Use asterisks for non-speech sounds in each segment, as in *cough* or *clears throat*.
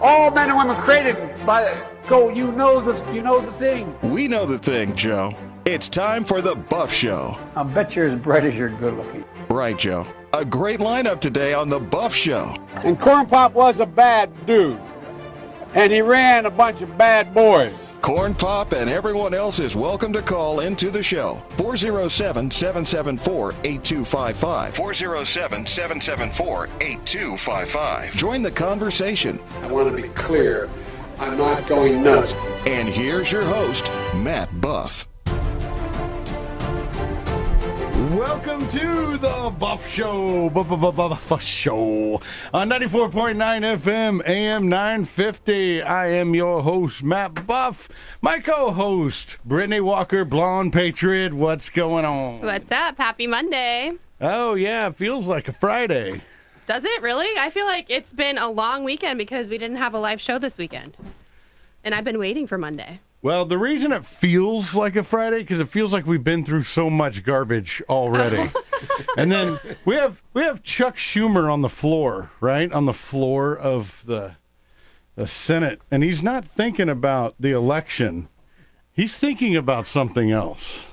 All men and women created by go. You know the you know the thing. We know the thing, Joe. It's time for the Buff Show. I bet you're as bright as you're good looking. Right, Joe. A great lineup today on the Buff Show. And Corn Pop was a bad dude, and he ran a bunch of bad boys. Corn Pop and everyone else is welcome to call into the show. 407 774 8255. 407 774 8255. Join the conversation. I want to be clear. I'm not going nuts. And here's your host, Matt Buff. Welcome to the Buff Show, Buff Show on 94.9 FM, AM 950. I am your host, Matt Buff. My co-host, Brittany Walker, Blonde Patriot. What's going on? What's up? Happy Monday. Oh yeah, it feels like a Friday. Does it really? I feel like it's been a long weekend because we didn't have a live show this weekend, and I've been waiting for Monday. Well, the reason it feels like a Friday because it feels like we've been through so much garbage already, *laughs* and then we have we have Chuck Schumer on the floor, right on the floor of the the Senate, and he's not thinking about the election. He's thinking about something else.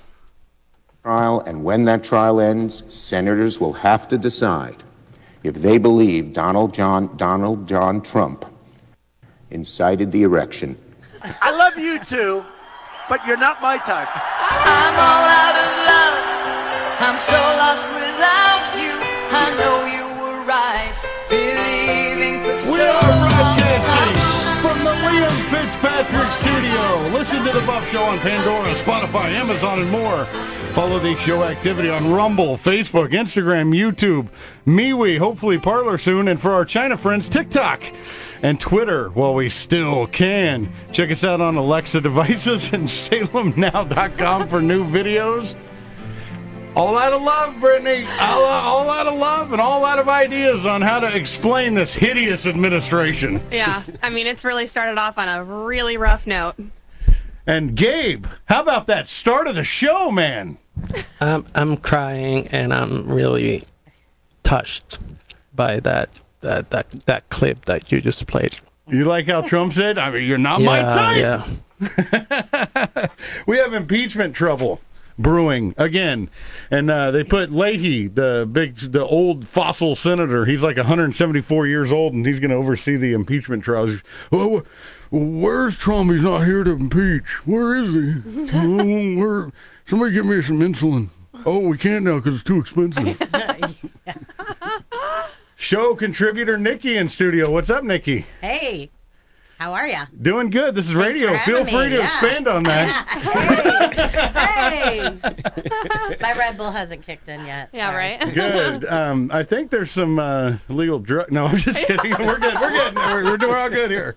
Trial, and when that trial ends, senators will have to decide if they believe Donald John Donald John Trump incited the election I love you too, but you're not my type. I'm all out of love. I'm so lost without you. I know you were right, believing for We so are long. broadcasting from the Liam Fitzpatrick Studio. Listen to the Buff Show on Pandora, Spotify, Amazon, and more. Follow the show activity on Rumble, Facebook, Instagram, YouTube, MeWe, hopefully Parler soon, and for our China friends, TikTok and Twitter while we still can. Check us out on Alexa devices and salemnow.com for new videos. All out of love, Brittany. All, all out of love and all out of ideas on how to explain this hideous administration. Yeah, I mean, it's really started off on a really rough note. And Gabe, how about that start of the show, man? I'm I'm crying and I'm really touched by that that that, that clip that you just played. You like how Trump said? I mean, you're not my type. yeah. *laughs* we have impeachment trouble brewing again, and uh, they put Leahy, the big, the old fossil senator. He's like 174 years old, and he's going to oversee the impeachment trials. Well, where's Trump? He's not here to impeach. Where is he? oh, *laughs* where? Somebody give me some insulin. Oh, we can't now because it's too expensive. *laughs* Show contributor Nikki in studio. What's up, Nikki? Hey, how are ya? Doing good. This is Thanks radio. Feel free me, to yeah. expand on that. *laughs* Hey, my Red Bull hasn't kicked in yet. Yeah, Sorry. right? Good. Um, I think there's some uh, illegal drug. No, I'm just kidding. *laughs* We're good. We're good. We're, we're doing all good here.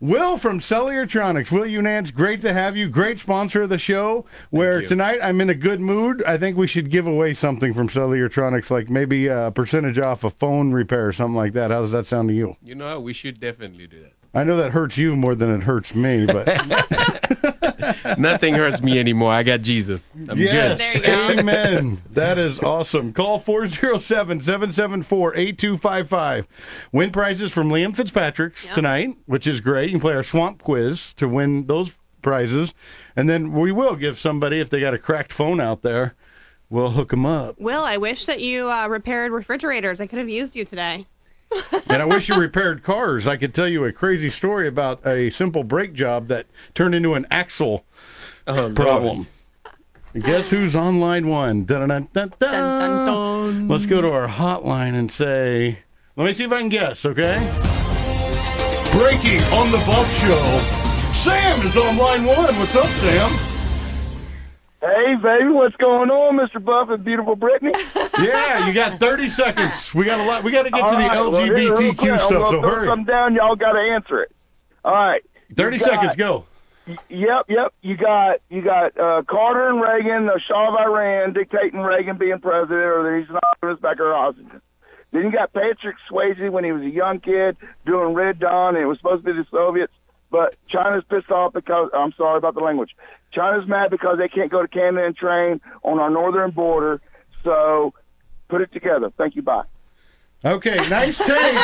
Will from Cellutronics. Will Unance, great to have you. Great sponsor of the show. Where tonight I'm in a good mood. I think we should give away something from Cellutronics, like maybe a percentage off a phone repair or something like that. How does that sound to you? You know, we should definitely do that. I know that hurts you more than it hurts me, but *laughs* Nothing hurts me anymore. I got Jesus. I'm yes, good. There you go. amen. That is awesome. Call 407-774-8255. Win prizes from Liam Fitzpatrick's Yep. tonight, which is great. You can play our swamp quiz to win those prizes. And then we will give somebody, if they got a cracked phone out there, we'll hook them up. Will, I wish that you uh, repaired refrigerators. I could have used you today. And I wish you repaired cars. I could tell you a crazy story about a simple brake job that turned into an axle Oh, problem. And guess who's on line one? Dun, dun, dun. Let's go to our hotline and say, let me see if I can guess, okay? Breaking on the Buff Show. Sam is on line one. What's up, Sam? Hey, baby, what's going on, Mr. Buff and beautiful Brittany? *laughs* Yeah, you got 30 seconds. We got a lot. We got to get All to the right, well, real LGBTQ I'm stuff. So throw hurry. down. Y'all got to answer it. All right. 30 got- seconds. Go. Yep, yep. You got you got uh, Carter and Reagan, the Shah of Iran, dictating Reagan being president, or he's not to back our hostages. Then you got Patrick Swayze when he was a young kid doing Red Dawn, and it was supposed to be the Soviets, but China's pissed off because I'm sorry about the language. China's mad because they can't go to Canada and train on our northern border. So put it together. Thank you. Bye. Okay, nice take,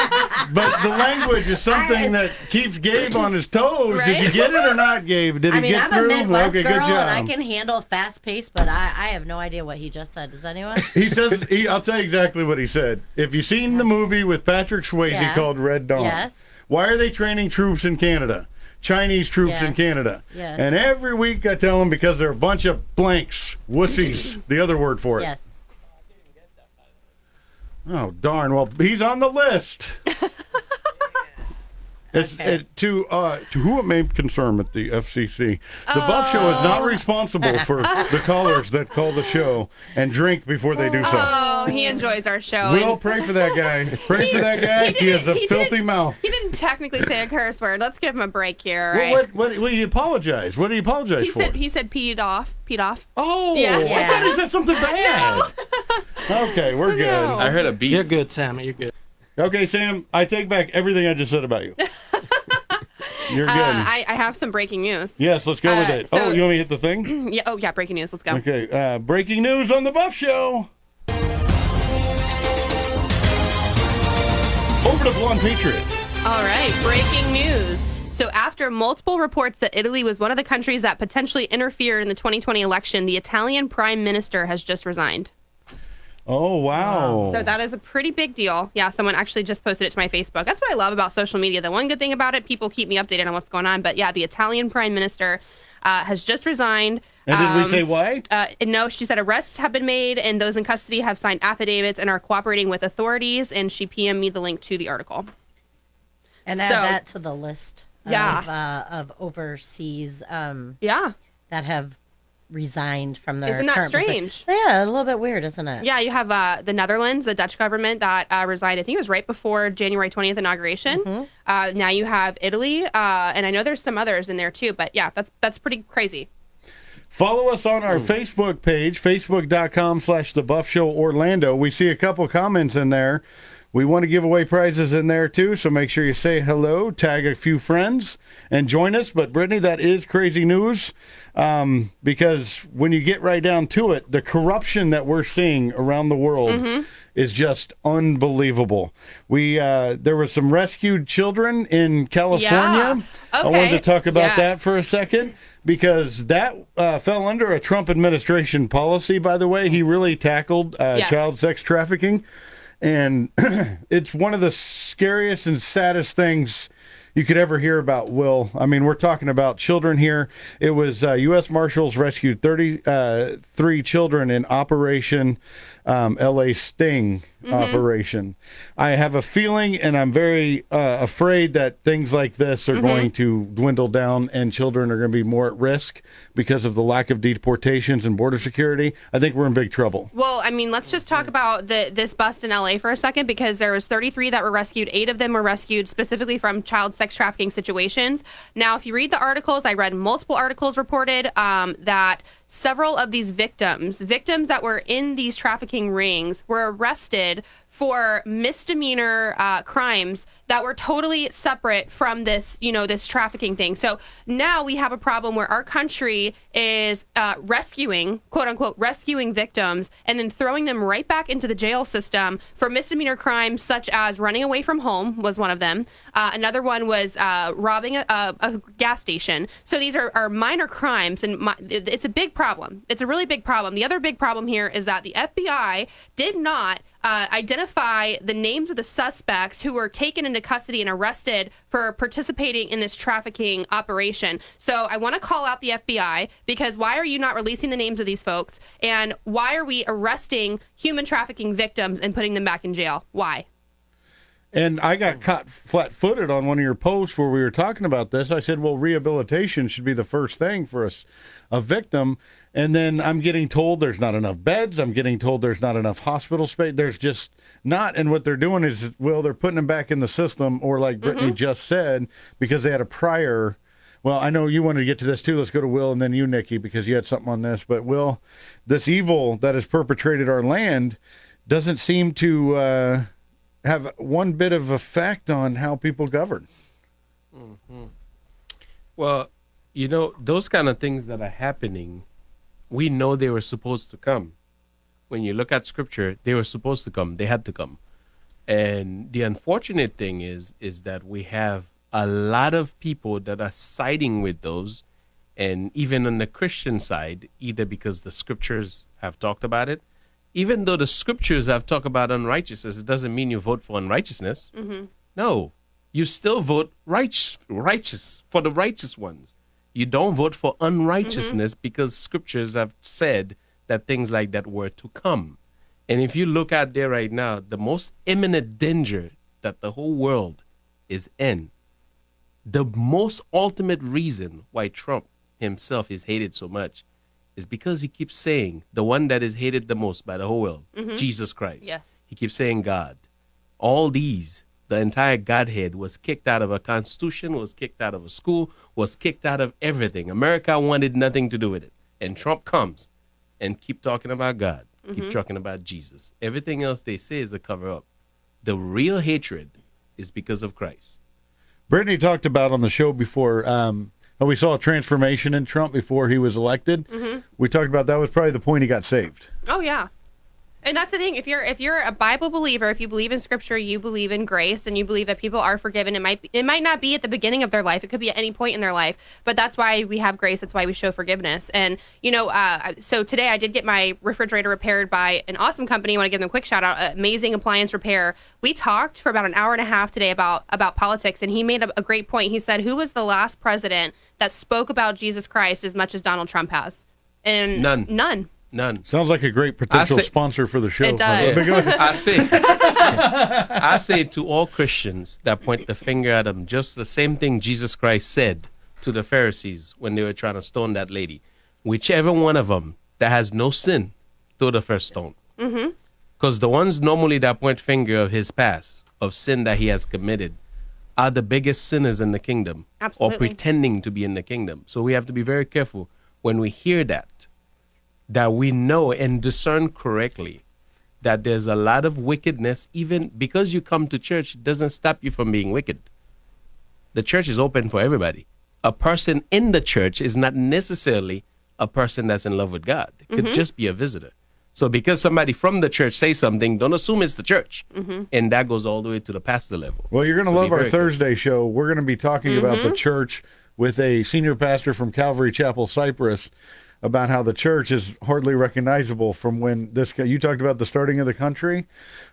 but the language is something that keeps Gabe on his toes. Did you get it or not, Gabe? Did I he mean, get I'm through? a Midwest okay, girl, good job. and I can handle fast pace, but I, I have no idea what he just said. Does anyone? *laughs* He says, he, I'll tell you exactly what he said. If you've seen the movie with Patrick Swayze Yeah. called Red Dawn, Yes. why are they training troops in Canada? Chinese troops in Canada. Yes. And every week I tell them because they're a bunch of blanks, wussies, *laughs* the other word for it. Yes. Oh, darn. Well, he's on the list. *laughs* It's it, to uh, to who it may concern at the FCC. The Buff Show is not Oh. responsible for the callers that call the show and drink before they do so. Oh, he enjoys our show. We'll and pray for that guy. Pray for that guy. He has a he filthy mouth. He didn't technically say a curse word. Let's give him a break here, Well, what, what, what, he apologized. What did he apologize he for? said he said peed off, peed off. Oh, yeah. I thought he said something *laughs* bad. Okay, we're good. I heard a beat. You're good, Sammy. You're good. Okay, Sam, I take back everything I just said about you. *laughs* You're good. Uh, I, I have some breaking news. yes, let's go with uh, it. so- oh, you want me to hit the thing? *clears throat* Yeah. Oh, yeah. Breaking news. Let's go. Okay, uh, breaking news on the Buff Show. Over to Blonde Patriot. All right, breaking news. So, after multiple reports that Italy was one of the countries that potentially interfered in the 2020 election, the Italian prime minister has just resigned. Oh, wow. So, that is a pretty big deal. Yeah, someone actually just posted it to my Facebook. That's what I love about social media. The one good thing about it, people keep me updated on what's going on. But yeah, the Italian prime minister uh, has just resigned. and did we Um, say why? Uh, no, she said arrests have been made and those in custody have signed affidavits and are cooperating with authorities. And she PM'd me the link to the article. And add So- that to the list Yeah. of, uh, of overseas um, Yeah. that have resigned from their Isn't that current posi- strange? Yeah, a little bit weird, isn't it? Yeah, you have uh, the Netherlands, the Dutch government that uh, resigned. I think it was right before January 20th inauguration. Mm-hmm. Uh, now you have Italy, uh, and I know there's some others in there too. But yeah, that's that's pretty crazy. Follow us on our Facebook page, facebook.com slash the Buff Show Orlando. We see a couple comments in there. We want to give away prizes in there too, so make sure you say hello, tag a few friends, and join us. But Brittany, that is crazy news um, because when you get right down to it, the corruption that we're seeing around the world is just unbelievable. We uh, there were some rescued children in California. I wanted to talk about Yes. that for a second because that uh, fell under a Trump administration policy. By the way, he really tackled uh, Yes. child sex trafficking, and *clears throat* it's one of the scariest and saddest things you could ever hear about. Will I mean we're talking about children here? It was uh, U.S. Marshals rescued thirty-three children in Operation um, L.A. Sting operation. I have a feeling, and I'm very uh, afraid that things like this are going to dwindle down, and children are going to be more at risk because of the lack of deportations and border security. I think we're in big trouble. Well, I mean, let's just talk about the this bust in LA for a second because there was 33 that were rescued. Eight of them were rescued specifically from child sex trafficking situations. Now, if you read the articles, I read multiple articles reported um, that several of these victims, victims that were in these trafficking rings, were arrested for misdemeanor uh, crimes that were totally separate from this, you know, this trafficking thing. So now we have a problem where our country is uh, rescuing, quote unquote, rescuing victims and then throwing them right back into the jail system for misdemeanor crimes such as running away from home was one of them. Uh, another one was uh, robbing a, a, a gas station. So these are, are minor crimes, and it- it's a big problem. It's a really big problem. The other big problem here is that the FBI did not uh, identify the names of the suspects who were taken into custody and arrested for participating in this trafficking operation. So I want to call out the FBI because why are you not releasing the names of these folks? And why are we arresting human trafficking victims and putting them back in jail? Why? And I got caught flat footed on one of your posts where we were talking about this. I said, well, rehabilitation should be the first thing for us, a victim. And then I'm getting told there's not enough beds. I'm getting told there's not enough hospital space. There's just not. And what they're doing is, well, they're putting them back in the system, or like Brittany just said, because they had a prior. Well, I know you wanted to get to this too. Let's go to Will and then you, Nikki, because you had something on this. But Will, this evil that has perpetrated our land doesn't seem to. Uh, have one bit of effect on how people govern. Well, you know, those kind of things that are happening, we know they were supposed to come. When you look at scripture, they were supposed to come. They had to come. And the unfortunate thing is is that we have a lot of people that are siding with those and even on the Christian side, either because the scriptures have talked about it, even though the scriptures have talked about unrighteousness, it doesn't mean you vote for unrighteousness. Mm-hmm. No, you still vote righteous, righteous for the righteous ones. You don't vote for unrighteousness because scriptures have said that things like that were to come. And if you look out there right now, the most imminent danger that the whole world is in, the most ultimate reason why Trump himself is hated so much is because he keeps saying the one that is hated the most by the whole world, Mhm. Jesus Christ. Yes. He keeps saying God. All these, the entire Godhead was kicked out of a constitution, was kicked out of a school, was kicked out of everything. America wanted nothing to do with it. And Trump comes and keep talking about God, keep Mhm. talking about Jesus. Everything else they say is a cover up. The real hatred is because of Christ. Brittany talked about on the show before um, how we saw a transformation in Trump before he was elected. Mhm. We talked about that was probably the point he got saved. Oh yeah. And that's the thing. If you're if you're a Bible believer, if you believe in Scripture, you believe in grace, and you believe that people are forgiven. It might be, it might not be at the beginning of their life. It could be at any point in their life. But that's why we have grace. That's why we show forgiveness. And you know, uh, so today I did get my refrigerator repaired by an awesome company. I want to give them a quick shout out. Amazing Appliance Repair. We talked for about an hour and a half today about about politics, and he made a, a great point. He said, "Who was the last president that spoke about Jesus Christ as much as Donald Trump has?" And None. None. None. Sounds like a great potential say- sponsor for the show. It does. But *laughs* go. I *laughs* say, I say to all Christians that point the finger at them, just the same thing Jesus Christ said to the Pharisees when they were trying to stone that lady. Whichever one of them that has no sin, throw the first stone. Mm-hmm. Because the ones normally that point finger of his past, of sin that he has committed, are the biggest sinners in the kingdom Absolutely. or pretending to be in the kingdom. So we have to be very careful when we hear that, that we know and discern correctly that there's a lot of wickedness, even because you come to church, it doesn't stop you from being wicked. The church is open for everybody. A person in the church is not necessarily a person that's in love with God. It could Mhm. just be a visitor. So because somebody from the church say something, don't assume it's the church. Mhm. And that goes all the way to the pastor level. Well, you're going to So love our very careful. Thursday show. We're going to be talking about the Mm-hmm. Mhm. church with a senior pastor from Calvary Chapel, Cyprus, about how the church is hardly recognizable from when this. guy- You talked about the starting of the country,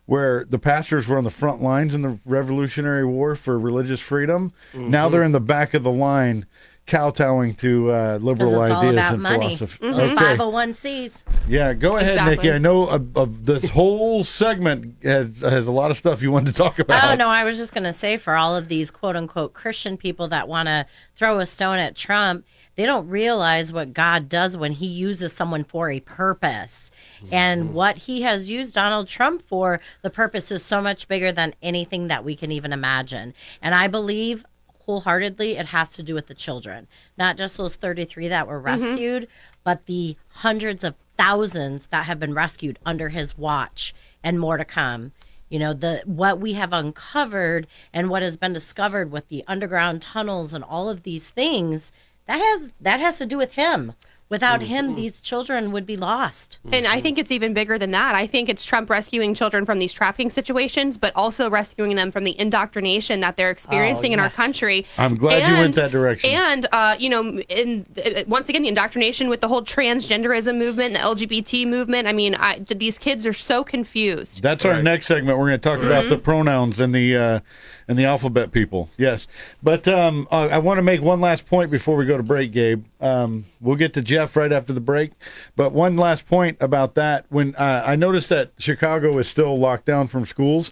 where the pastors were on the front lines in the Revolutionary War for religious freedom. Now Mhm. they're in the back of the line, kowtowing to uh, liberal Because it's all ideas and money. philosophy. Those Okay. 501cs. Yeah, go ahead, Exactly. Nikki. I know of, of this whole segment has, has a lot of stuff you wanted to talk about. Oh no, I was just going to say for all of these quote unquote Christian people that want to throw a stone at Trump, they don't realize what God does when he uses someone for a purpose. And what he has used Donald Trump for, the purpose is so much bigger than anything that we can even imagine. And I believe wholeheartedly it has to do with the children, not just those 33 that were Mhm. rescued, but the hundreds of thousands that have been rescued under his watch and more to come. You know the what we have uncovered and what has been discovered with the underground tunnels and all of these things that has that has to do with him without him these children would be lost And I think it's even bigger than that. I think it's Trump rescuing children from these trafficking situations, but also rescuing them from the indoctrination that they're experiencing in our country. I'm glad you went that direction. And uh, you know, in uh, once again, the indoctrination with the whole transgenderism movement, the LGBT movement. I mean, I, th- these kids are so confused. That's our next segment. We're going to talk about Mhm. the pronouns and the uh, and the alphabet people. Yes, but um, uh, I want to make one last point before we go to break, Gabe. Um, we'll get to Jeff right after the break. But one last point about that: when uh, I noticed that Chicago is still locked down from schools,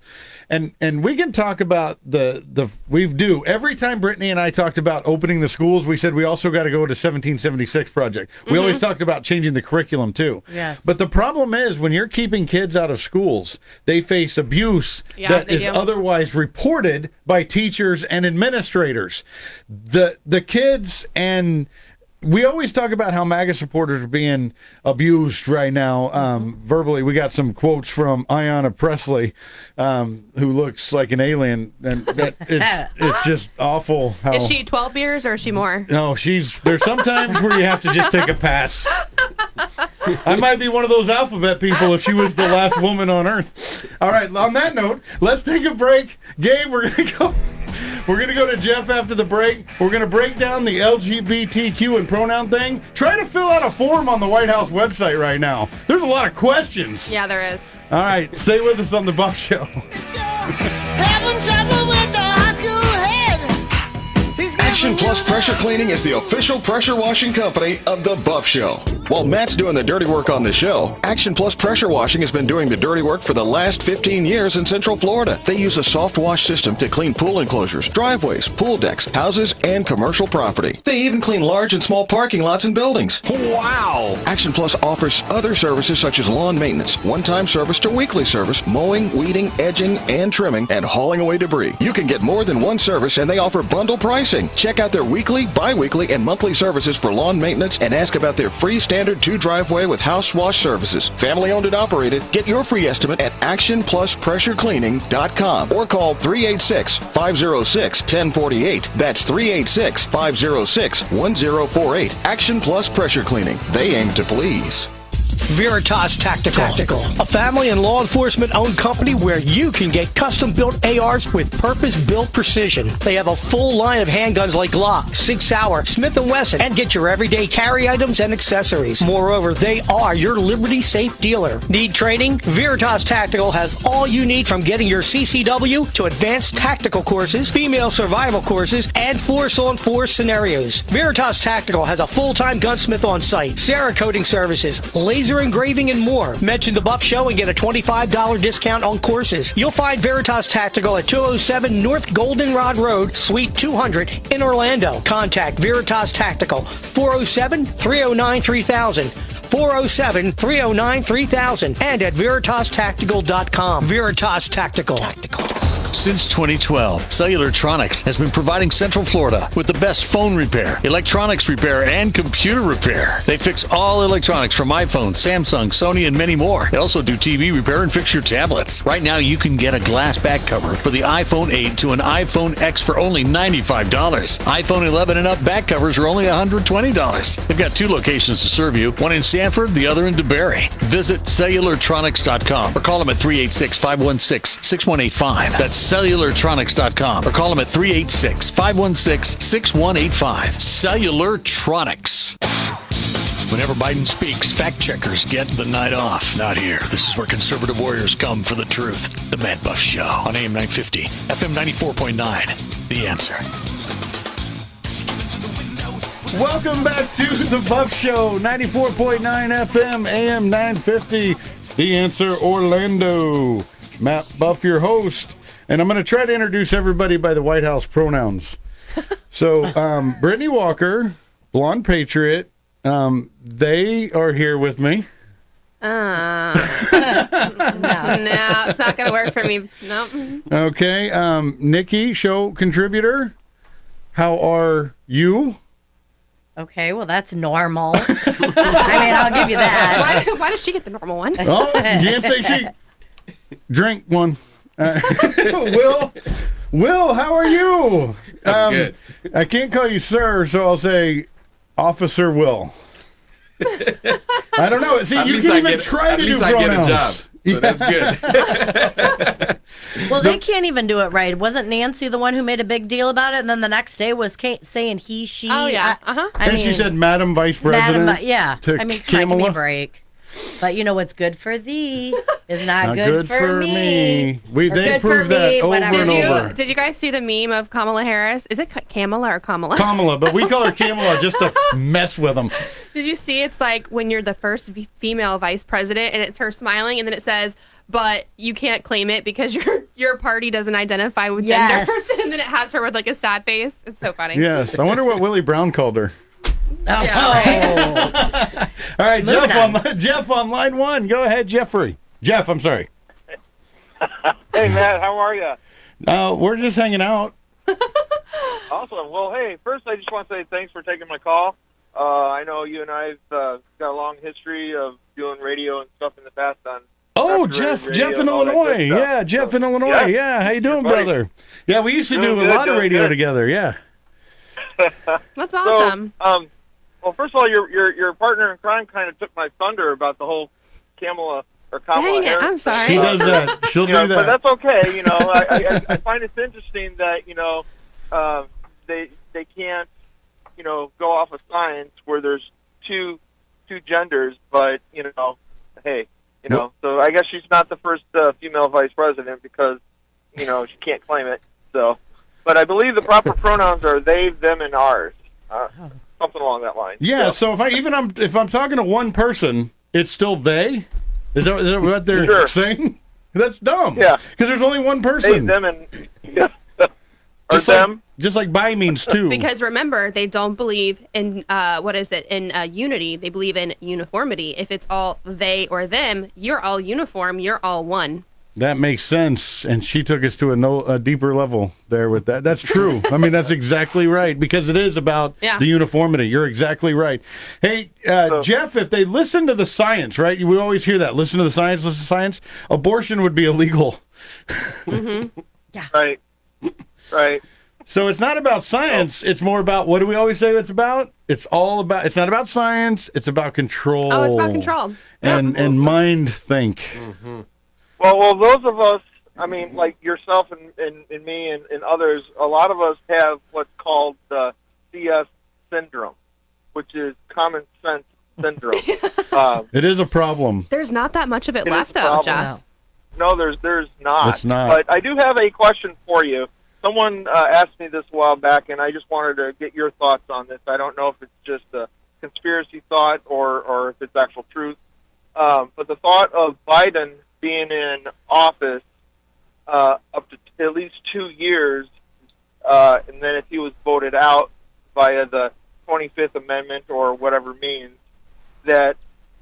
and and we can talk about the the we do every time Brittany and I talked about opening the schools, we said we also got to go to 1776 project. We Mhm. always talked about changing the curriculum too. Yes. But the problem is when you're keeping kids out of schools, they face abuse Yeah, that is do. otherwise reported by teachers and administrators. The the kids and we always talk about how MAGA supporters are being abused right now um, verbally. We got some quotes from Ayanna Pressley, um, who looks like an alien, and that *laughs* it's it's just awful. How Is she 12 years or is she more? no, she's there's sometimes where you have to just take a pass. I might be one of those alphabet people if she was the last woman on Earth. All right. On that note, let's take a break. Gabe, we're gonna go. We're gonna go to Jeff after the break. We're gonna break down the LGBTQ and pronoun thing. Try to fill out a form on the White House website right now. There's a lot of questions. Yeah, there is. All right, stay with us on the Buff Show. Action Plus Pressure Cleaning is the official pressure washing company of The Buff Show. While Matt's doing the dirty work on the show, Action Plus Pressure Washing has been doing the dirty work for the last 15 years in Central Florida. They use a soft wash system to clean pool enclosures, driveways, pool decks, houses, and commercial property. They even clean large and small parking lots and buildings. Wow! Action Plus offers other services such as lawn maintenance, one-time service to weekly service, mowing, weeding, edging, and trimming, and hauling away debris. You can get more than one service and they offer bundle pricing. Check out their weekly, bi-weekly, and monthly services for lawn maintenance and ask about their free standard two driveway with house wash services. Family owned and operated. Get your free estimate at actionpluspressurecleaning.com or call 386-506-1048. That's 386-506-1048. Action Plus Pressure Cleaning. They aim to please. Veritas Tactical. Tactical. A family and law enforcement owned company where you can get custom built ARs with purpose built precision. They have a full line of handguns like Glock, Sig Sauer, Smith & Wesson, and get your everyday carry items and accessories. Moreover, they are your Liberty Safe dealer. Need training? Veritas Tactical has all you need from getting your CCW to advanced tactical courses, female survival courses, and force on force scenarios. Veritas Tactical has a full-time gunsmith on site, Cerakoting services, laser engraving, and more. Mention the Buff Show and get a $25 discount on courses. You'll find Veritas Tactical at 207 North Goldenrod Road, Suite 200 in Orlando. Contact Veritas Tactical 407 309 3000. 407 309 3000 and at veritastactical.com. Veritas Tactical. Since 2012, Cellulartronics has been providing Central Florida with the best phone repair, electronics repair, and computer repair. They fix all electronics from iPhone, Samsung, Sony, and many more. They also do TV repair and fix your tablets. Right now, you can get a glass back cover for the iPhone 8 to an iPhone X for only $95. iPhone 11 and up back covers are only $120. They've got two locations to serve you, one in Sanford, the other in DeBary. Visit cellulartronics.com or call them at 386 516 6185. That's cellulartronics.com or call them at 386 516 6185. Cellulartronics. Whenever Biden speaks, fact checkers get the night off. Not here. This is where conservative warriors come for the truth. The Matt Buff Show on AM 950, FM 94.9. The answer. Welcome back to the Buff Show, 94.9 FM, AM 950. The answer, Orlando. Matt Buff, your host. And I'm going to try to introduce everybody by the White House pronouns. *laughs* So, um, Brittany Walker, Blonde Patriot, um, they are here with me. Uh, *laughs* no, no, it's not gonna work for me. Nope. Okay. Um, Nikki, show contributor. How are you? Okay, well, that's normal. *laughs* I mean, I'll give you that. Why, why does she get the normal one? Oh, you can't say she. Drink one. Uh, Will, Will, how are you? Um, good. I can't call you sir, so I'll say Officer Will. I don't know. See, At you least can I even get- try at to least do I get a pronouns. job, so that's good. *laughs* *laughs* Well, they can't even do it right. Wasn't Nancy the one who made a big deal about it? And then the next day was ca- saying he, she. Oh, yeah. I- Uh-huh. And mean, she said, "Madam Vice President." Madam, yeah. To I mean, come give me a Kamala. break. But you know what's good for thee is not, Not good, for, me. We Or they proved that me, over whatever. and Did you over. did you guys see the meme of Kamala Harris? Is it Kamala or Kamala? Kamala, but we call her *laughs* Kamala just to mess with them. Did you see? It's like when you're the first v- female vice president, and it's her smiling, and then it says, "But you can't claim it because your your party doesn't identify with Yes. gender." and then it has her with like a sad face. It's so funny. Yes, I wonder what Willie Brown called her. Yeah, right. *laughs* All right, Moving Jeff on Jeff on line one. Go ahead, Jeffrey. Jeff, I'm sorry. *laughs* Hey, Matt, how are you? Uh, we're just hanging out. *laughs* Awesome. Well, hey, first I just want to say thanks for taking my call. Uh, I know you and I've uh, got a long history of doing radio and stuff in the past on. Oh, Dr. Jeff, Radio Jeff in and all that Illinois. Yeah, Jeff in Illinois. Yeah. Yeah, how you doing, brother? Yeah, we used to Doing do a good, lot of radio good. together. Yeah. That's awesome. So, um, well, first of all, your your your partner in crime kind of took my thunder about the whole Kamala or Kamala Dang it, I'm sorry. She does that. She'll you know, do But that's okay. You know, I, I, I find it's interesting that you know uh, they they can't you know go off of science where there's two two genders, but you know, hey, you know, so I guess she's not the first uh, female vice president because you know she can't claim it. So, but I believe the proper pronouns are they, them, and ours. Uh, something along that line. Yeah. So if I even I'm if I'm talking to one person, it's still they. Is that, is that what they're Sure. saying? *laughs* That's dumb. Yeah. Because there's only one They, person. them, and yeah. *laughs* or just like, them. just like by means *laughs* too. Because remember, they don't believe in uh, what is it in uh, unity. They believe in uniformity. If it's all they or them, you're all uniform. You're all one. That makes sense, and she took us to a, no, a deeper level there with that. That's true. I mean, that's exactly right because it is about Yeah. the uniformity. You're exactly right. Hey, uh, Jeff, if they listen to the science, right? We always hear that. Listen to the science. Listen to science. Abortion would be illegal. *laughs* Yeah. Right. Right. So it's not about science. It's more about what do we always say it's about? It's all about. It's not about science. It's about control. Oh, it's about control. and and mind think. Well, well, those of us, I mean, like yourself and, and, and me and, and others, a lot of us have what's called the CS syndrome, which is common sense syndrome. *laughs* um, It is a problem. There's not that much of it, It is left, though, problem. Jeff. no, there's there's not. It's not. But I do have a question for you. Someone uh, asked me this a while back, and I just wanted to get your thoughts on this. I don't know if it's just a conspiracy thought or or if it's actual truth. Um, but the thought of Biden being in office uh, up to t- at least two years, uh, and then if he was voted out via the 25th Amendment or whatever means, that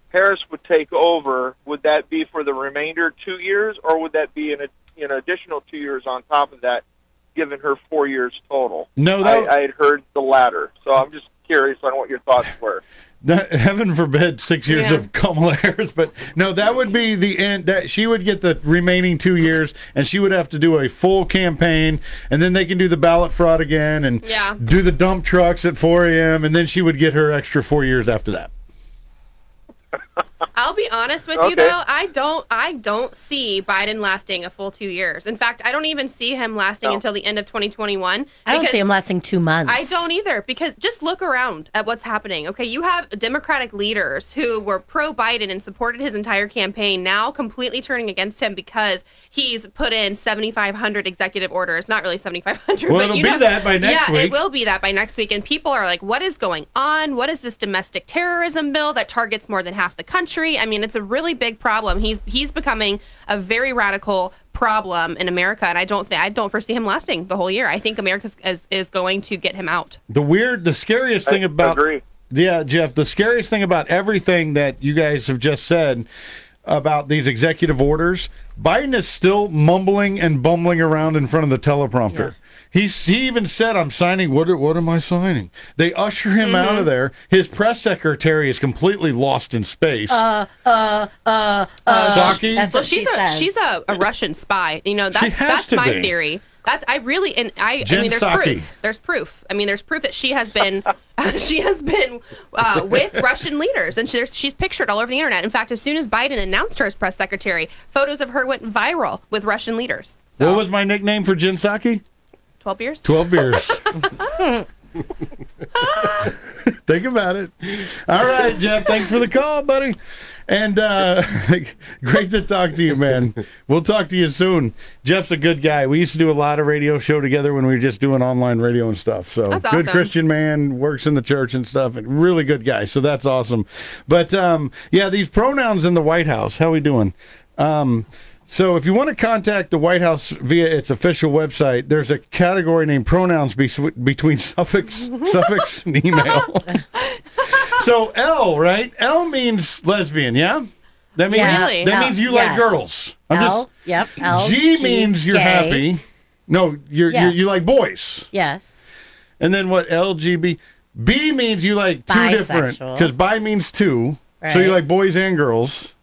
Harris would take over, would that be for the remainder two years, or would that be an, an additional two years on top of that, given her four years total? No, that- I, I had heard the latter, so I'm just curious on what your thoughts were. That- heaven forbid six years Yeah. of Kamala *laughs* Harris, but no, that would be the end. That she would get the remaining two years, and she would have to do a full campaign, and then they can do the ballot fraud again, and Yeah. do the dump trucks at 4 a.m., and then she would get her extra four years after that. *laughs* I'll be honest with Okay. you though, I don't I don't see Biden lasting a full 2 years. In fact, I don't even see him lasting No. until the end of 2021. I don't see him lasting two months. I don't either because just look around at what's happening. Okay, you have Democratic leaders who were pro Biden and supported his entire campaign now completely turning against him because he's put in 7,500 executive orders. Not really 7,500. Well, but it'll you be know, that by next yeah, week. Yeah, it will be that by next week. And people are like, what is going on? What is this domestic terrorism bill that targets more than half the country? I mean, it's a really big problem. He's he's becoming a very radical problem in America, and I don't think I don't foresee him lasting the whole year. I think America is, is going to get him out. The weird, the scariest thing about yeah, Jeff. The scariest thing about everything that you guys have just said about these executive orders, Biden is still mumbling and bumbling around in front of the teleprompter. He's, he even said, "I'm signing. What? What am I signing?" They usher him out Mm-hmm. of there. His press secretary is completely lost in space. Uh, uh, uh, uh. Psaki? That's well, she's she a says. she's a, a Russian spy. You know, that's has that's to my be. theory. That's I really and I. Jen I mean, there's Psaki. proof. There's proof. I mean, there's proof that she has been *laughs* she has been uh, with *laughs* Russian leaders, and she's she's pictured all over the internet. In fact, as soon as Biden announced her as press secretary, photos of her went viral with Russian leaders. What was my nickname for Jen Psaki? Twelve beers? Twelve beers. *laughs* Think about it. All right, Jeff. Thanks for the call, buddy. And uh, *laughs* great to talk to you, man. We'll talk to you soon. Jeff's a good guy. We used to do a lot of radio show together when we were just doing online radio and stuff. So That's good. Christian man, works in the church and stuff, and really good guy. So that's awesome. But um, yeah, these pronouns in the White House. How we doing? Um, so if you want to contact the White House via its official website, there's a category named pronouns be- between suffix, *laughs* suffix and email. *laughs* so L, right? L means lesbian, yeah? That means Yeah. Really? that L, means you yes. like girls. I'm L, just yep. L, G G, means you're gay. happy. No, you're, Yeah. you're you like boys. Yes. And then what LGBT B means you like two different Bisexual. because bi means two. So you Right. like boys and girls.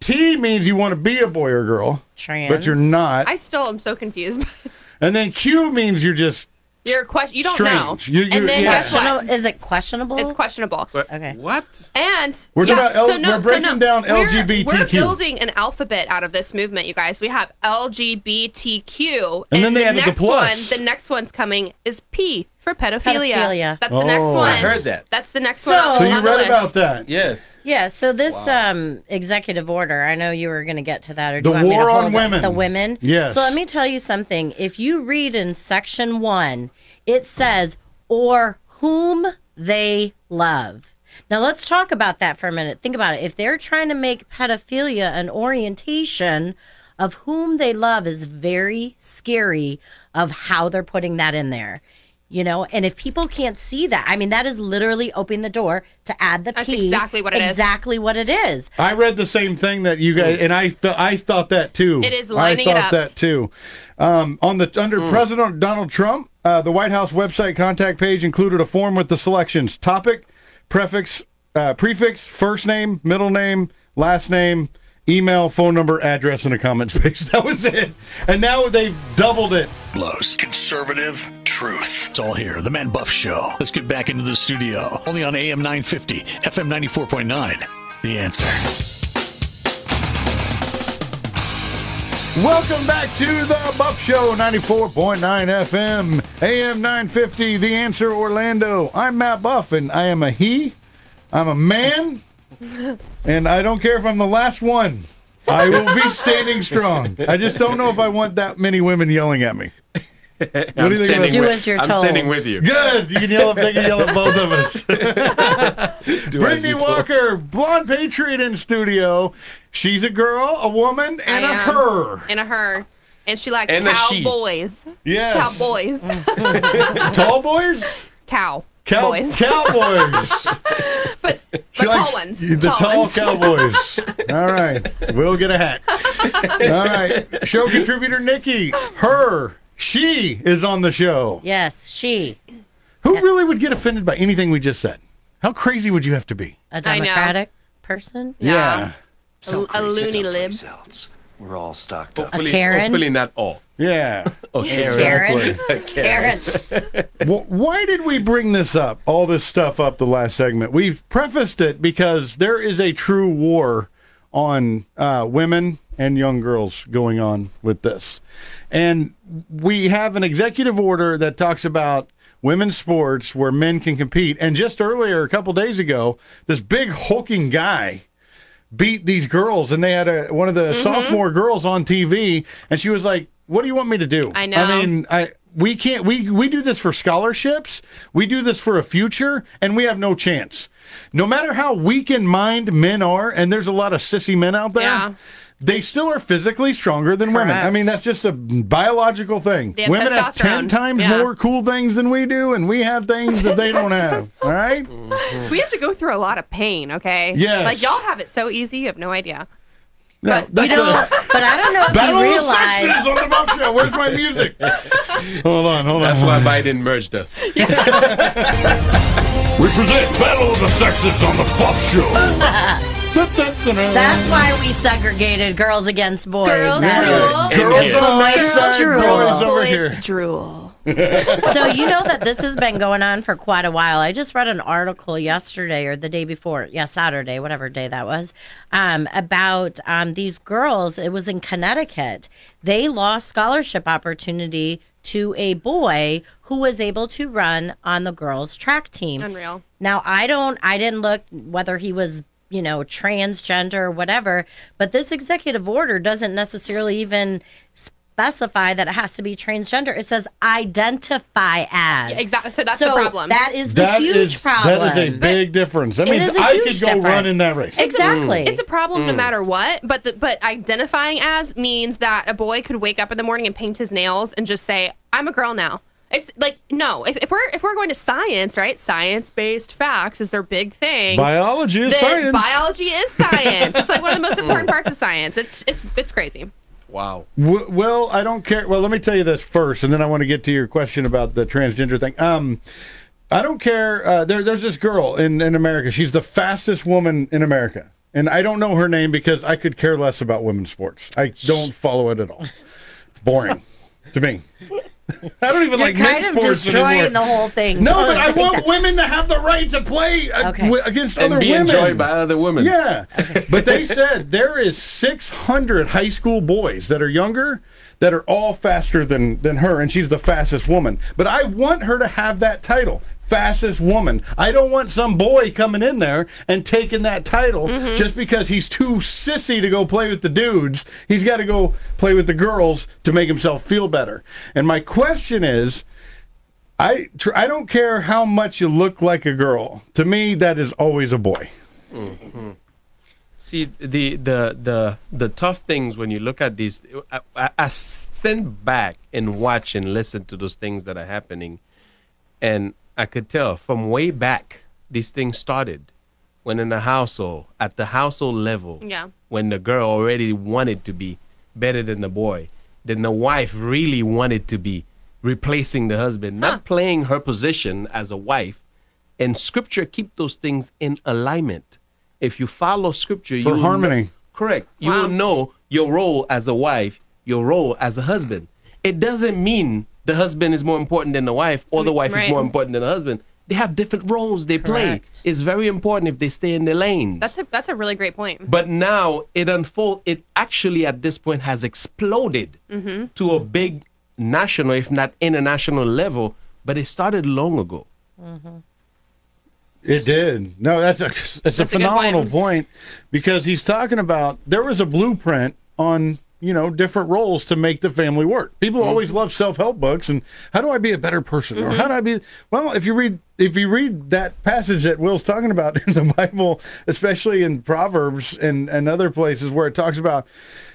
T means you want to be a boy or girl, Trans. but you're not. I still am so confused. *laughs* And then Q means you're just You're question. You don't Strange. know. You- you- and then yeah. guess what? Questionable- Is it questionable? It's questionable. Okay. What? And We're yes, talking about L- so no, we're so no, down we're- We're building an alphabet out of this movement, you guys. We have LGBTQ, And then they the added the next plus. one, the next one's coming is P for pedophilia. Pedophilia. That's the next Oh. one. I heard that. That's the next So- one. on- So you on the read list. about that? Yes. Yeah, so this um, executive order, I know you were going to get to that. Or do The you want me to war on hold it? women. The women. Yes. So let me tell you something. If you read in section one, it says, or whom they love. Now let's talk about that for a minute. Think about it. If they're trying to make pedophilia an orientation of whom they love is very scary of how they're putting that in there. You know, and if people can't see that, I mean, that is literally opening the door to add the That's P. exactly what it is. Exactly what it is. I read the same thing that you guys, and I I thought that too. It is lining I it thought up. that too. Um, on the under President Donald Trump, uh, the White House website contact page included a form with the selections: topic, prefix, uh, prefix, first name, middle name, last name, email, phone number, address, and a comment space. *laughs* That was it. And now they've doubled it. Blows. Conservative truth. It's all here. The Matt Buff Show. Let's get back into the studio. Only on AM 950, FM 94.9. The answer. Welcome back to the Buff Show, 94.9 FM, AM 950, The Answer Orlando. I'm Matt Buff, and I am a he. I'm a man, and I don't care if I'm the last one. I will be standing strong. I just don't know if I want that many women yelling at me. What do I'm you think standing about Do with, as you're I'm told. standing with you. Good. You can yell. They can yell at both of us. *laughs* Do Brittany you're told. Walker, blonde patriot in studio. She's a girl, a woman, and I a am. her. And a her. And she likes And cowboys. Yes. Cowboys. *laughs* Tall boys. Cow. Cow- boys. Cowboys. *laughs* but She the tall likes ones. The tall, tall, ones. cowboys. All right. We'll get a hat. All right. Show contributor Nikki. Her. She is on the show. Yes, she. Who really would get offended by anything we just said? How crazy would you have to be? A I know. Democratic person? Yeah. A, a loony lib. We're all stocked up. Hopefully, Karen? hopefully not all. Yeah. *laughs* Oh, Karen? Karen. *laughs* *laughs* Karen. Wh- Why did we bring this up, all this stuff up the last segment? We've prefaced it because there is a true war on uh, women and young girls going on with this. And we have an executive order that talks about women's sports where men can compete. And just earlier, a couple days ago, this big hulking guy beat these girls and they had a one of the Mm-hmm. sophomore girls on TV and she was like what do you want me to do I know. I mean I we can't we we do this for scholarships we do this for a future and we have no chance no matter how weak in mind men are and there's a lot of sissy men out there Yeah. They still are physically stronger than women. I mean, that's just a biological thing. Have Women have 10 times Yeah. more cool things than we do, and we have things that they don't have. All right? We have to go through a lot of pain, okay? Yes. Like y'all have it so easy, you have no idea. No, But that's You know, a- *laughs* but I don't know if Battle you of the sexes realize. on the Buff Show. Where's my music? *laughs* hold on, hold on. That's hold why on. Biden merged us. *laughs* We present Battle of the Sexes on the Buff Show. That's why we segregated girls against boys. Girls That is- drool. Girls on my side, drool. boys over here. drool. *laughs* so you know that this has been going on for quite a while. I just read an article yesterday or the day before, yeah, Saturday, whatever day that was, um, about um, these girls. It was in Connecticut. They lost scholarship opportunity to a boy who was able to run on the girls' track team. Unreal. Now, I don't, I didn't look whether he was, you know, transgender whatever, but this executive order doesn't necessarily even specify that it has to be transgender. It says identify as. Exactly. So that's So the problem. that is the That huge is problem. that is a big difference. That It means is a I huge could go difference. run in that race. Exactly. It's a problem no mm. matter what, but the, but identifying as means that a boy could wake up in the morning and paint his nails and just say, "I'm a girl now." It's like no, if, if we're if we're going to science, right? Science based facts is their big thing. Biology is science. Biology is *laughs* science. it's like one of the most important parts of science. It's it's it's crazy. Wow. W- well, I don't care. Well, let me tell you this first, and then I want to get to your question about the transgender thing. Um, I don't care. Uh, there, there's this girl in, in America. She's the fastest woman in America. And I don't know her name because I could care less about women's sports. I don't follow it at all. Boring to me. I don't even You're like kind men's of sports destroying anymore. the whole thing. No, but I want women to have the right to play uh, Okay. wi- against and other be women. enjoyed by other women. Yeah, but they said there is 600 high school boys that are younger that are all faster than than her, and she's the fastest woman. But I want her to have that title, fastest woman. I don't want some boy coming in there and taking that title just because he's too sissy to go play with the dudes. He's got to go play with the girls to make himself feel better. And my question is. I tr- I don't care how much you look like a girl. To me, that is always a boy. Mhm. See the the the the tough things when you look at these. I, I, I stand back and watch and listen to those things that are happening, and I could tell from way back these things started when in the household at the household level. Yeah. When the girl already wanted to be better than the boy, then the wife really wanted to be replacing the husband, not playing her position as a wife. And scripture keep those things in alignment. If you follow scripture, For you will harmony. know- correct. You will know your role as a wife, your role as a husband. It doesn't mean the husband is more important than the wife, or the wife Right. is more important than the husband. They have different roles they play. It's very important if they stay in their lanes. That's a that's a really great point. But now it unfold. It actually at this point has exploded Mm-hmm. to a big national, if not international level. But it started long ago. It did. No, that's a that's, a a good phenomenal point. point because he's talking about there was a blueprint on you know different roles to make the family work. People mm-hmm. always love self help books and how do I be a better person? Or how mm-hmm. do I be well if you read if you read that passage that Will's talking about *laughs* in the Bible, especially in Proverbs and and other places where it talks about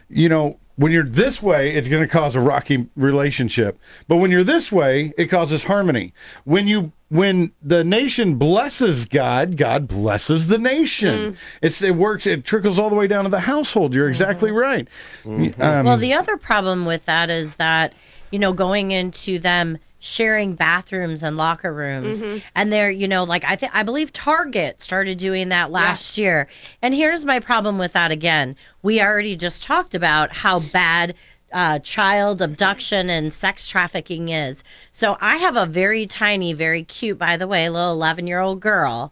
you know when you're this way it's going to cause a rocky relationship. But when you're this way it causes harmony. When you when the nation blesses god god blesses the nation. Mm-hmm. It's it works it trickles all the way down to the household. You're mm-hmm. exactly right. Mm-hmm. Um, well, the other problem with that is that, you know, going into them sharing bathrooms and locker rooms. Mhm. and they're you know like i think i believe target started doing that last year. And here's my problem with that again. We already just talked about how bad uh, child abduction and sex trafficking is. So i have a very tiny very cute by the way little 11 year old girl.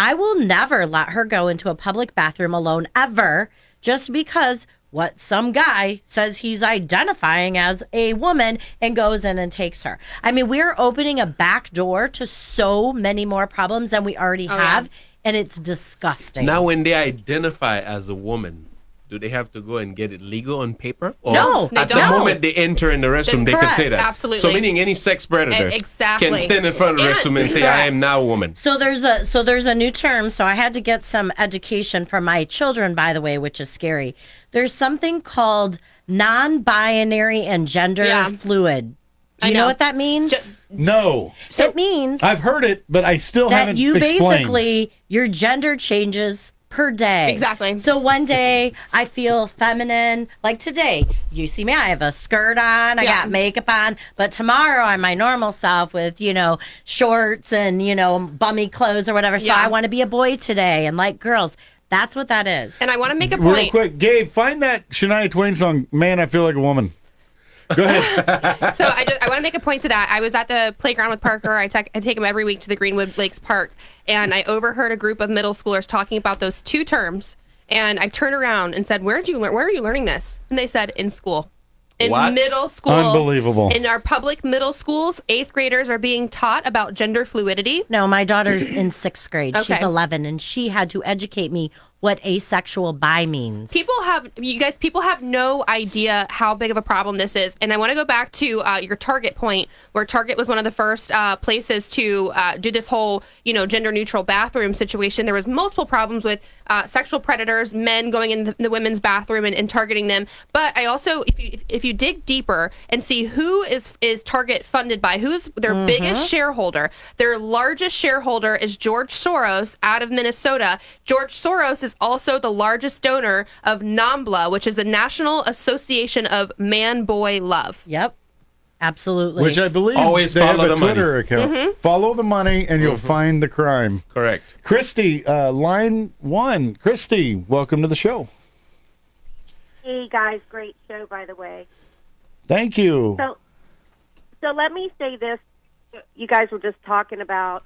I will never let her go into a public bathroom alone ever just because what some guy says he's identifying as a woman and goes in and takes her. I mean, we're opening a back door to so many more problems than we already Oh, yeah. have, and it's disgusting. Now, when they identify as a woman, do they have to go and get it legal on paper? Or No, they at the don't. moment they enter in the restroom, they can say that. absolutely. So, meaning any sex predator E- exactly. can stand in front of the And- restroom and say, "I am now a woman." So there's a so there's a new term. So I had to get some education for my children, by the way, which is scary. There's something called non-binary and gender fluid. Do I you know. know. what that means? no it means i've heard it but i still that haven't you explained. basically your gender changes per day. Exactly. So one day I feel feminine, like today. You see me, I have a skirt on, I Yeah. got makeup on, but tomorrow I'm my normal self with, you know, shorts and, you know, bummy clothes or whatever. So Yeah. I want to be a boy today and like girls. That's what that is. And I want to make a point. real quick gabe find that shania twain song man i feel like a woman go ahead *laughs* so I, just, I want to make a point to that. I was at the playground with Parker. I take I take him every week to the Greenwood Lakes Park, and I overheard a group of middle schoolers talking about those two terms. And I turned around and said, "Where did you learn? Where are you learning this?" And they said, "In school." In What? middle school, Unbelievable. In our public middle schools, eighth graders are being taught about gender fluidity. No, my daughter's in sixth grade. She's 11, and she had to educate me what asexual bi means. People have, you guys, people have no idea how big of a problem this is. And I want to go back to uh, your Target point, where Target was one of the first uh, places to uh, do this whole, you know, gender neutral bathroom situation. There was multiple problems with uh, sexual predators, men going in the, the women's bathroom and, and targeting them. But I also, if you if, you dig deeper and see who is is Target funded by, who's their Mhm. biggest shareholder, their largest shareholder is George Soros out of Minnesota. George Soros is also the largest donor of NAMBLA, which is the National Association of Man Boy Love. Yep. Absolutely. Which I believe Always they have follow a the money. Twitter account. Mhm. Follow the money, and you'll find the crime. Correct. Christy, uh, line one. Christy, welcome to the show. Hey guys, great show by the way. Thank you. So, So let me say this. You guys were just talking about,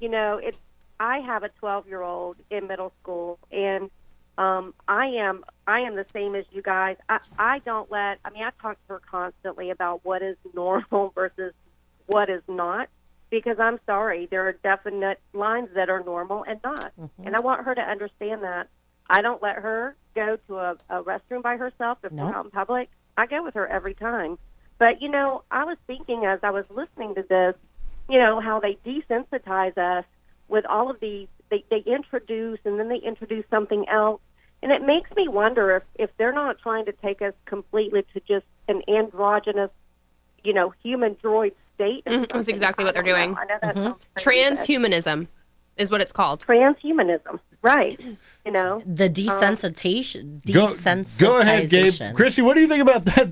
you know, it's. I have a 12 year old in middle school, and um, I am I am the same as you guys. I, I don't let. I mean, I talk to her constantly about what is *laughs* normal versus what is not, because I'm sorry, there are definite lines that are normal and not, and I want her to understand that. I don't let her go to a, a restroom by herself if No. we're out in public. I go with her every time. But you know, I was thinking as I was listening to this, you know, how they desensitize us with all of these. They they introduce and then they introduce something else, and it makes me wonder if if they're not trying to take us completely to just an androgynous, you know, human droid state. or Mhm, That's something. exactly what they're I doing. know. I know that sounds crazy, but- Transhumanism is what it's called. Transhumanism, right? You know, The Um, desensitization. Go, go ahead, Gabe. Chrissy, what do you think about that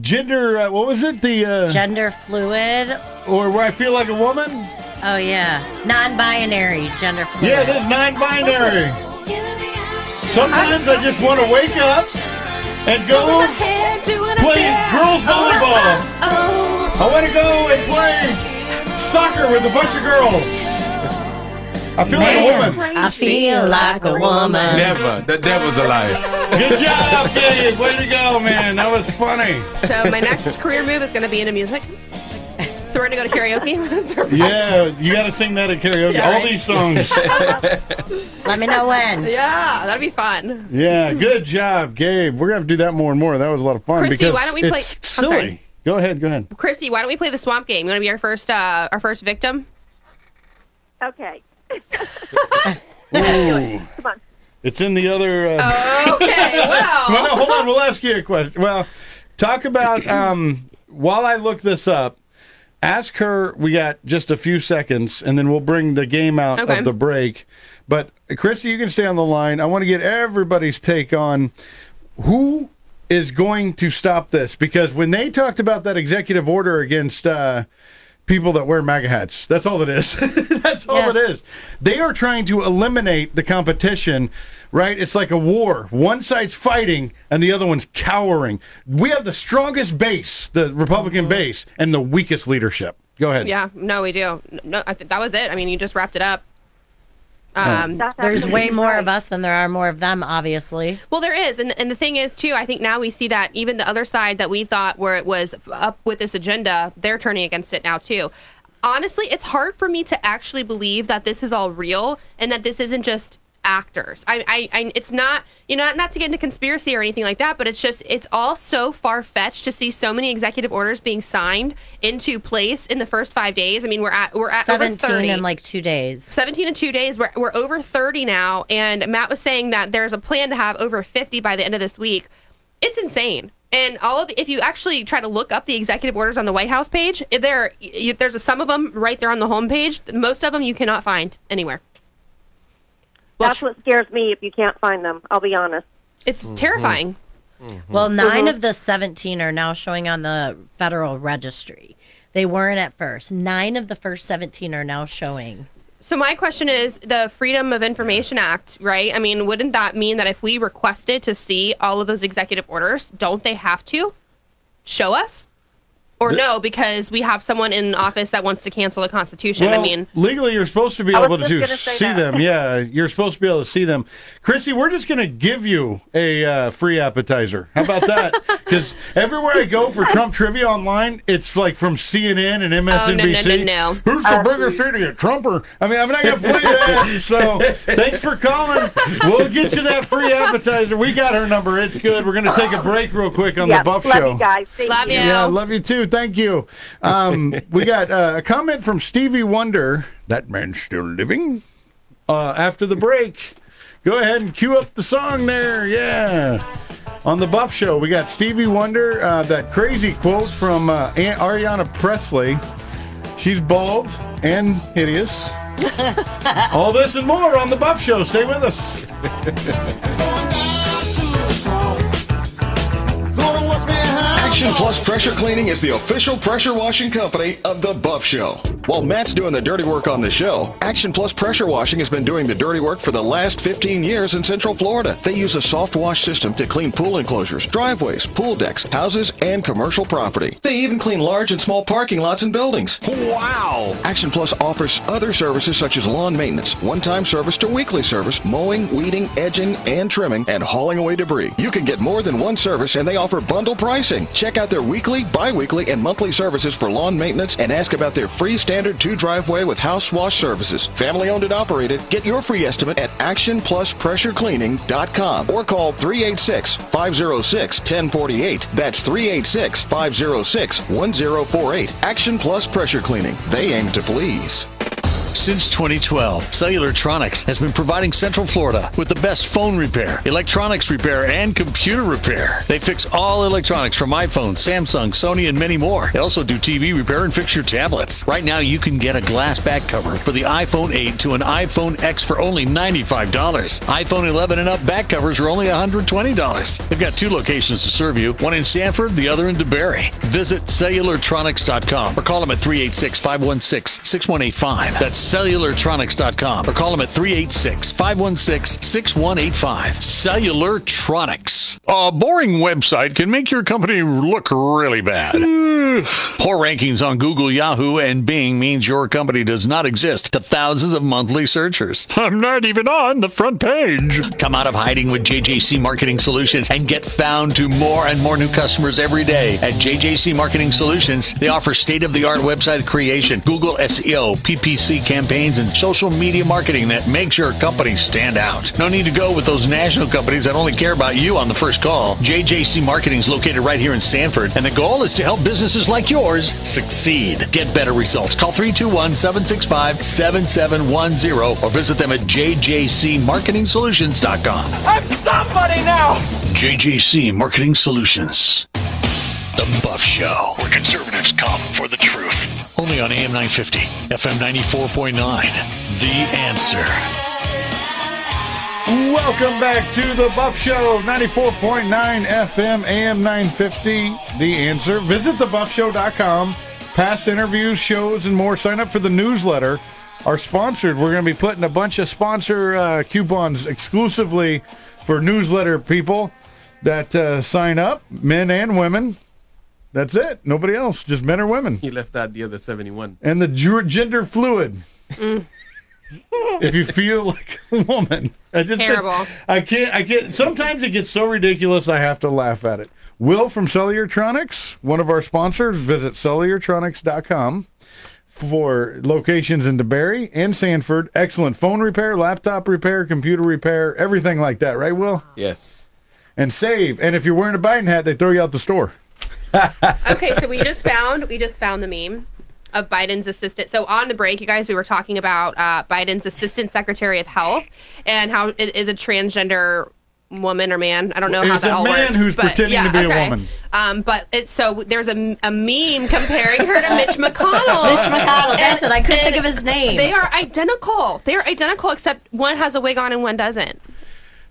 gender? Uh, what was it? The uh, Gender fluid. or where I feel like a woman? Oh yeah, non-binary gender fluid. Yeah, this non-binary. Sometimes I just want to wake up and go play girls volleyball. I want to go and play soccer with a bunch of girls. I feel like a woman. I feel like a woman. Never. The devil's a liar. Good job, Gabe. Way to go, man. That was funny. So my next career move is going to be into music. So we're going to go to karaoke. *laughs* Yeah, you got to sing that at karaoke. Yeah, All right. these songs. *laughs* Let me know when. yeah, that'd be fun. Yeah, good job, Gabe. We're gonna have to do that more and more. That was a lot of fun Christy, because why don't we play- it's I'm silly. sorry. Go ahead, go ahead. Christy, why don't we play the swamp game? You want to be our first, uh, our first victim? okay. *laughs* Ooh. Come on. It's in the other. Uh... Okay, well. no, no, hold on. We'll ask you a question. Well, talk about um, while I look this up. Ask her. We got just a few seconds, and then we'll bring the game out Okay. of the break. But Christy, you can stay on the line. I want to get everybody's take on who is going to stop this because when they talked about that executive order against uh, people that wear MAGA hats, that's all it is. *laughs* that's all Yeah. it is. They are trying to eliminate the competition, right? It's like a war. One side's fighting and the other one's cowering. We have the strongest base, the Republican base, and the weakest leadership. Go ahead. Yeah, no, we do. No, I th- that was it. I mean, you just wrapped it up. Um, There's way more of us than there are more of them, obviously. Well, there is, and and the thing is too. I think now we see that even the other side that we thought where it was up with this agenda, they're turning against it now too. Honestly, it's hard for me to actually believe that this is all real and that this isn't just actors. I, I, I it's not you know not, not to get into conspiracy or anything like that, but it's just it's all so far fetched to see so many executive orders being signed into place in the first five days. I mean, we're at we're at over 17 30. in like two days. 17 in two days. We're, we're over 30 now. And Matt was saying that there's a plan to have over 50 by the end of this week. It's insane. And all of if you actually try to look up the executive orders on the White House page, there you, there's a, some of them right there on the homepage. Most of them you cannot find anywhere. Well, That's what scares me if you can't find them. I'll be honest. It's terrifying. Well, 9 Mhm. of the 17 are now showing on the Federal Registry. They weren't at first. Nine of the first 17 are now showing. So my question is the Freedom of Information Act, right? I mean, wouldn't that mean that if we requested to see all of those executive orders, don't they have to show us? Or no, because we have someone in office that wants to cancel the Constitution. I mean, legally, you're supposed to be able to gonna see that. them. Yeah, you're supposed to be able to see them. Chrissy, we're just going to give you a uh, free appetizer. How about that? *laughs* Because everywhere I go for Trump trivia online, it's like from CNN and MSNBC. no, no. no, Who's the biggest idiot, Trump or? I mean, I'm not going to play that. So thanks for calling. We'll get you that free appetizer. We got her number. It's good. We're going to take a break real quick on Yeah, the Buff love Show. you guys. Thank Love you. Yeah, love you too. Thank you. Um, *laughs* we got uh, a comment from Stevie Wonder. That man's still living. Uh, after the break, go ahead and cue up the song there. Yeah. On the Buff Show, we got Stevie Wonder. Uh, that crazy quote from uh, Aunt Ayanna Pressley. She's bald and hideous. *laughs* All this and more on the Buff Show. Stay with us. *laughs* Action Plus Pressure Cleaning is the official pressure washing company of The Buff Show. While Matt's doing the dirty work on the show, Action Plus Pressure Washing has been doing the dirty work for the last 15 years in Central Florida. They use a soft wash system to clean pool enclosures, driveways, pool decks, houses, and commercial property. They even clean large and small parking lots and buildings. Wow! Action Plus offers other services such as lawn maintenance, one-time service to weekly service, mowing, weeding, edging, and trimming, and hauling away debris. You can get more than one service and they offer bundle pricing. Check out their weekly, bi-weekly, and monthly services for lawn maintenance and ask about their free standard two driveway with house wash services. Family owned and operated. Get your free estimate at actionpluspressurecleaning.com or call 386-506-1048. That's 386-506-1048. Action Plus Pressure Cleaning. They aim to please. Since 2012, Cellulatronics has been providing Central Florida with the best phone repair, electronics repair, and computer repair. They fix all electronics from iPhone, Samsung, Sony, and many more. They also do TV repair and fix your tablets. Right now, you can get a glass back cover for the iPhone 8 to an iPhone X for only $95. iPhone 11 and up back covers are only $120. They've got two locations to serve you, one in Sanford, the other in DeBary. Visit cellulatronics.com or call them at 386 516 6185. That's cellulatronics.com or call them at 386 516 6185. Cellulatronics. A boring website can make your company look really bad. Poor rankings on Google, Yahoo, and Bing means your company does not exist to thousands of monthly searchers. I'm not even on the front page. Come out of hiding with JJC Marketing Solutions and get found to more and more new customers every day. At JJC Marketing Solutions, they offer state of the art website creation, Google SEO, PPC campaigns, and social media marketing that makes your company stand out. No need to go with those national companies that only care about you on the first call. JJC Marketing is located right here in Sanford, and the goal is to help businesses like yours succeed. Get better results. Call 321 765 7710 or visit them at jjcmarketingsolutions.com. I'm somebody now! JJC Marketing Solutions. The Buff Show, where conservatives come for the truth. Only on AM 950, FM 94.9. The Answer. Welcome back to the Buff Show, 94.9 FM, AM 950. The answer. Visit thebuffshow.com. Past interviews, shows, and more. Sign up for the newsletter. Are sponsored. We're going to be putting a bunch of sponsor uh, coupons exclusively for newsletter people that uh, sign up, men and women. That's it. Nobody else. Just men or women. He left out the other 71. And the gender fluid. Mm. if you feel like a woman. I just said- Terrible. I can't. I can't. Sometimes it gets so ridiculous, I have to laugh at it. Will from Cellulatronics, one of our sponsors, visit cellulatronics.com for locations in DeBary and Sanford. Excellent phone repair, laptop repair, computer repair, everything like that. Right, Will? Yes. And save. And if you're wearing a Biden hat, they throw you out the store. *laughs* okay, so we just found we just found the meme of Biden's assistant. So on the break, you guys, we were talking about uh, Biden's assistant secretary of health and how it is a transgender woman or man. I don't know how that all works. It's a man who's but pretending yeah, to be a woman. Um, but it's so there's a, a meme comparing her to Mitch McConnell. Mitch McConnell, that's it. I couldn't think of his name. They are identical. They are identical, except one has a wig on and one doesn't.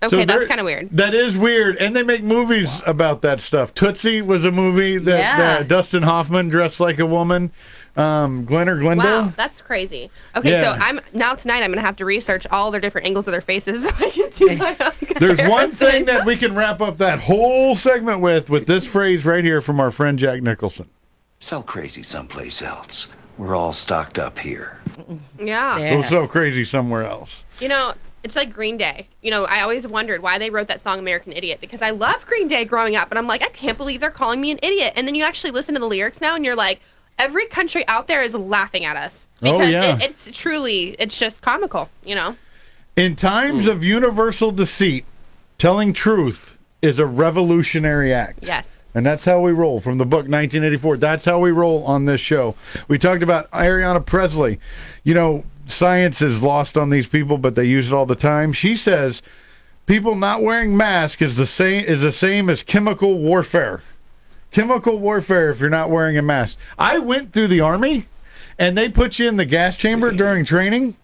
Okay, So that's kind of weird. That is weird, and they make movies about that stuff. Tootsie was a movie that, Yeah. that Dustin Hoffman dressed like a woman. Um, Glen or Glenda. Wow, that's crazy. Okay, Yeah. so I'm now tonight. I'm gonna have to research all their different angles of their faces *laughs* so I can do my own *laughs* There's one thing that we can wrap up that whole segment with, with this phrase right here from our friend Jack Nicholson. Sell crazy someplace else. We're all stocked up here. Yeah. Go so crazy somewhere else. You know, it's like Green Day. You know, I always wondered why they wrote that song American Idiot because I love Green Day growing up, and I'm like, I can't believe they're calling me an idiot. And then you actually listen to the lyrics now, and you're like, every country out there is laughing at us Oh, because yeah. it, it's truly, it's just comical. You know. In times hmm. of universal deceit, telling truth is a revolutionary act. Yes. And that's how we roll from the book 1984. That's how we roll on this show. We talked about Ayanna Pressley. You know, science is lost on these people, but they use it all the time. She says people not wearing masks is the same is the same as chemical warfare. Chemical warfare if you're not wearing a mask. I went through the army and they put you in the gas chamber during training.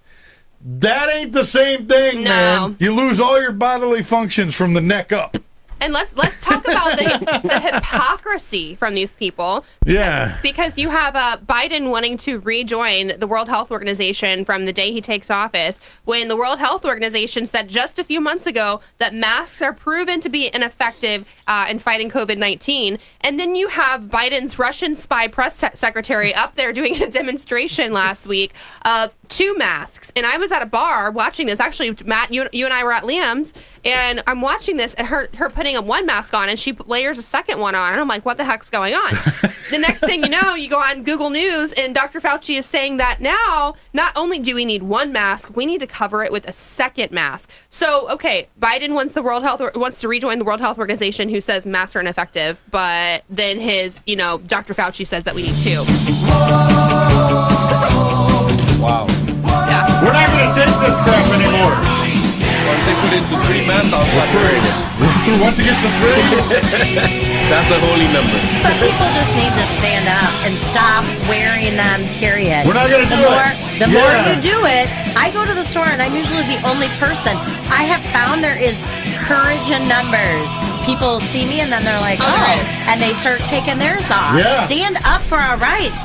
That ain't the same thing, No. man. You lose all your bodily functions from the neck up. And let's let's talk about the, the *laughs* hypocrisy from these people. Yeah. Because you have uh, Biden wanting to rejoin the World Health Organization from the day he takes office, when the World Health Organization said just a few months ago that masks are proven to be ineffective uh, in fighting COVID 19. And then you have Biden's Russian spy press se- secretary up there doing a demonstration last week of two masks. And I was at a bar watching this. Actually, Matt, you, you and I were at Liam's, and I'm watching this, and her, her putting a one mask on, and she layers a second one on. And I'm like, what the heck's going on? *laughs* the next thing you know, you go on Google News, and Dr. Fauci is saying that now, not only do we need one mask, we need to cover it with a second mask. So, okay, Biden wants the World Health wants to rejoin the World Health Organization, who says masks are ineffective, but then his, you know, Dr. Fauci says that we need two. Wow. We're not going to take this crap anymore. Once they put it to three masks, I'll start wearing it. Once it gets to three, *laughs* that's a holy number. But people just need to stand up and stop wearing them, period. We're not gonna do more, it. The more you do it, I go to the store and I'm usually the only person. I have found there is courage in numbers. People see me and then they're like, Oh, there is. and they start taking theirs off. Yeah. Stand up for our rights.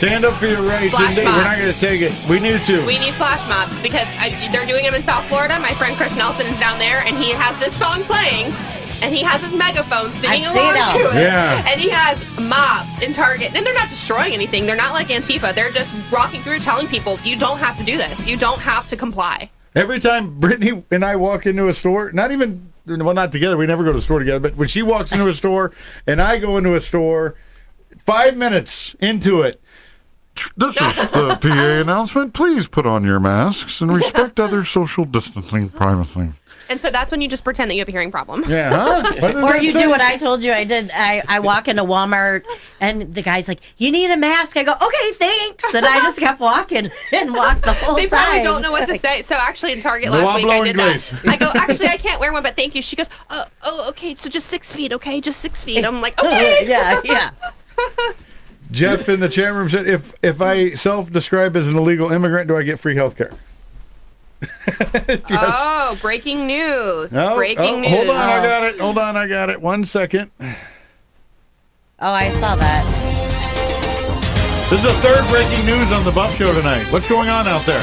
Stand up for your rights. Flash Indeed. We're not going to take it. We need to. We need flash mobs because I, they're doing them in South Florida. My friend Chris Nelson is down there, and he has this song playing, and he has his megaphone singing I've seen along them. to it. Yeah. And he has mobs in Target, and they're not destroying anything. They're not like Antifa. They're just walking through, telling people, "You don't have to do this. You don't have to comply." Every time Brittany and I walk into a store, not even well, not together. We never go to the store together. But when she walks into a store and I go into a store, five minutes into it, this is the *laughs* PA announcement. Please put on your masks and respect *laughs* other social distancing privacy. And so that's when you just pretend that you have a hearing problem. Yeah, huh? *laughs* Or you say? do what I told you I did. I, I walk into Walmart and the guy's like, You need a mask. I go, Okay, thanks. And I just kept walking and walked the whole They time. They probably don't know what to say. So actually, in Target No last week, I did inglés. that. I go, actually, I can't wear one, but thank you. She goes, oh, oh, okay, so just six feet, okay, just six feet. I'm like, okay. yeah, yeah. Jeff in the chat room said, if if I self-describe as an illegal immigrant, do I get free health care? *laughs* Oh, breaking news. No, breaking oh, news. Hold on, I got it. Hold on, I got it. One second. Oh, I saw that. This is the third breaking news on the Buff Show tonight. What's going on out there?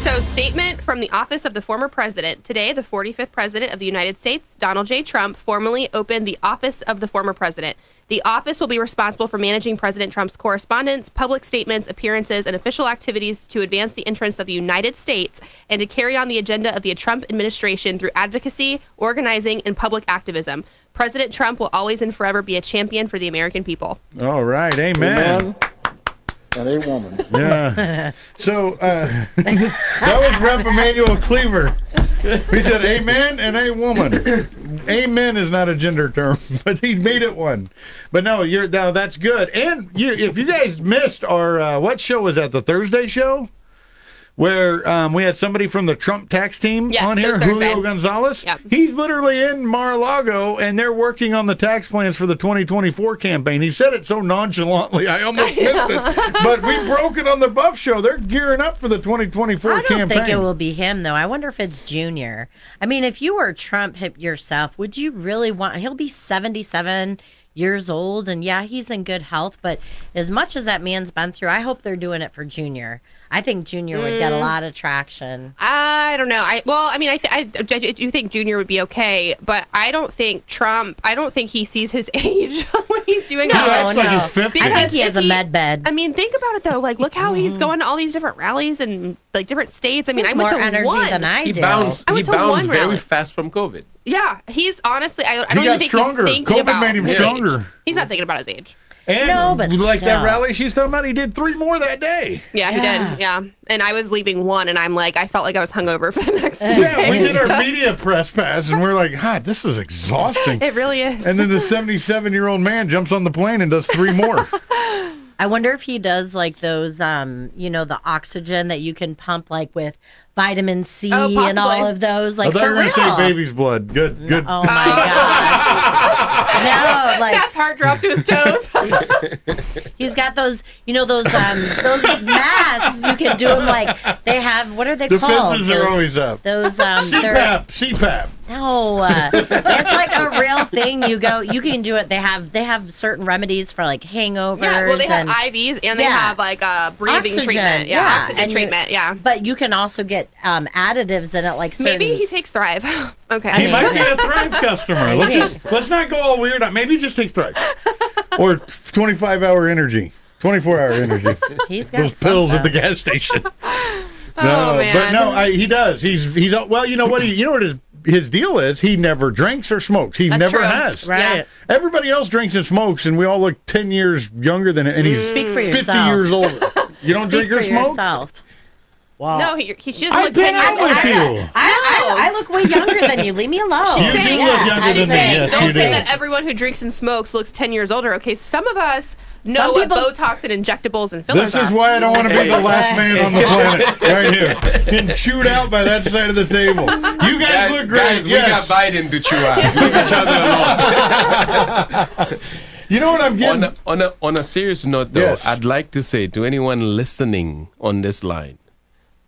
So, statement from the office of the former president. Today, the 45th president of the United States, Donald J. Trump, formally opened the office of the former president. The office will be responsible for managing President Trump's correspondence, public statements, appearances, and official activities to advance the interests of the United States and to carry on the agenda of the Trump administration through advocacy, organizing, and public activism. President Trump will always and forever be a champion for the American people. All right, amen. And a woman. Yeah. *laughs* So uh, *laughs* that was Rep. Emanuel Cleaver. He said amen and a woman. Amen is not a gender term, *laughs* but he made it one. But no, you're now that's good. And you, if you guys missed our uh, what show was that? The Thursday show. Where um, we had somebody from the Trump tax team Yes, on here. Julio Gonzalez. Yep. He's literally in Mar-a-Lago, and they're working on the tax plans for the 2024 campaign. He said it so nonchalantly, I almost *laughs* missed it. But we broke it on the Buff Show. They're gearing up for the 2024 I don't campaign. think it will be him though. I wonder if it's Junior. I mean, if you were Trump yourself, would you really want? He'll be seventy-seven years old, and yeah, he's in good health. But as much as that man's been through, I hope they're doing it for Junior. I think Junior would get a Mm. lot of traction. I don't know. I well, I mean, I, th- I, I do think Junior would be okay, but I don't think Trump. I don't think he sees his *laughs* age *laughs* when he's doing No, all that. acts like no. he's 50. I think he has a med bed. I mean, think about it though. Like, look how Mm-hmm. he's going to all these different rallies and like different states. I mean, He I went more to energy one. than I He do. bounced. I He went to bounced one very rally. fast from COVID. Yeah, he's honestly. I, I don't got even think stronger. he's thinking COVID about made him his stronger. age. He's not thinking about his age. And No, but like that rally she's talking about, he did three more that day. Yeah, he Yeah. did. Yeah, and I was leaving one, and I'm like, I felt like I was hungover for the next two Yeah, we did our *laughs* media press pass, and we're like, God, this is exhausting. *laughs* It really is. And then the 77 year old man jumps on the plane and does three more. *laughs* I wonder if he does like those, um, you know, the oxygen that you can pump like with vitamin C Oh, and all of those. I Like thought you for were going to say baby's blood. Good, good. Oh my *laughs* gosh! no, like Matt's heart dropped to his toes. *laughs* he's got those, you know, those um, those masks. you can do them like they have. What are they The called? fences are always up. Those um, *laughs* they're- CPAP, CPAP. No, uh, it's like a real thing. You go, you can do it. They have they have certain remedies for like hangovers. Yeah, well, they have and, IVs and they Yeah. have like a breathing Oxygen, treatment. Yeah, yeah, oxygen and you- treatment. Yeah. But you can also get um, additives in it, like certain, Maybe he takes Thrive. *laughs* okay. He might be a *laughs* Thrive customer. Let's just let's not go all weird. Maybe just take Thrive *laughs* or 25 hour energy, 24 hour energy. He's got Those pills at the gas station. Oh, no, but no, I, he does. He's he's well. You know what? He you know what his his deal is. He never drinks or smokes. He That's never true. has. Right. Everybody else drinks and smokes, and we all look 10 years younger than him, and he's Speak for 50 yourself. years older. You don't Speak drink or smoke? yourself. Wow. No, he, he she doesn't I've look been 10 years out with older. you. I, I, I look way younger than you. Leave me alone. *laughs* You do saying- look younger She's than me. saying, Yes, don't say do. that everyone who drinks and smokes looks 10 years older. Okay, some of us know Some what people- Botox and injectables and fillers This is are. why I don't want to be the last man on the planet. Right here. Getting chewed out by that side of the table. You guys Guys, look great. guys, we got Biden to chew out. *laughs* Leave each other alone. You know what I'm on getting? a, on a on a serious note, though, Yes. I'd like to say to anyone listening on this line,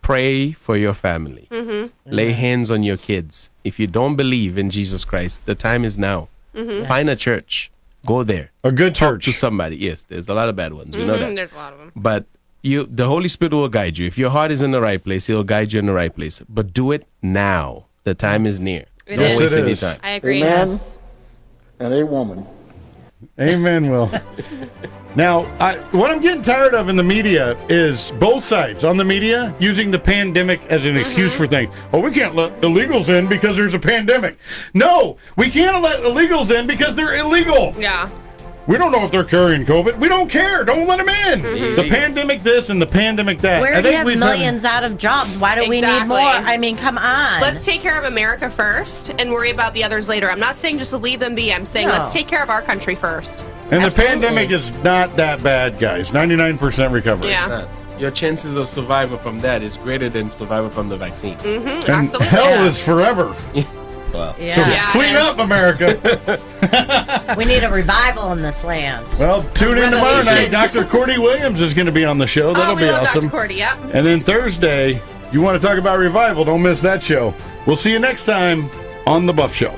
pray for your family. Mm-hmm. Lay hands on your kids. If you don't believe in Jesus Christ, the time is now. Mhm. Find a church. Go there. A good church. To somebody. Yes, there's a lot of bad ones. We know Mhm, that. There's a lot of them. But you, the Holy Spirit will guide you. If your heart is in the right place, He'll guide you in the right place. But do it now. The time is near. It Don't is. waste it any is. time. I agree. Amen. And a woman. Amen, Will. Now, I, what I'm getting tired of in the media is both sides on the media using the pandemic as an excuse for things. Oh, we can't let illegals in because there's a pandemic. No, we can't let illegals in because they're illegal. Yeah. We don't know if they're carrying COVID. We don't care. Don't let them in. Mm-hmm. The pandemic this and the pandemic that. Where I think have we've had- millions out of jobs? Why do we need more? I mean, come on. Let's take care of America first and worry about the others later. I'm not saying just leave them be. I'm saying No. let's take care of our country first. And the pandemic is not that bad, guys. 99% recovery. Yeah. Your chances of survival from that is greater than survival from the vaccine. Mm-hmm. And Absolutely. hell Yeah. is forever. *laughs* Wow. So yeah. Yeah, clean up, America. *laughs* we need a revival in this land. well, tune in tomorrow night. Dr. Cordy Williams is going to be on the show. Oh, That'll oh, we be love awesome. Dr. Cordy. Yep. And then Thursday, you want to talk about revival? Don't miss that show. We'll see you next time on The Buff Show.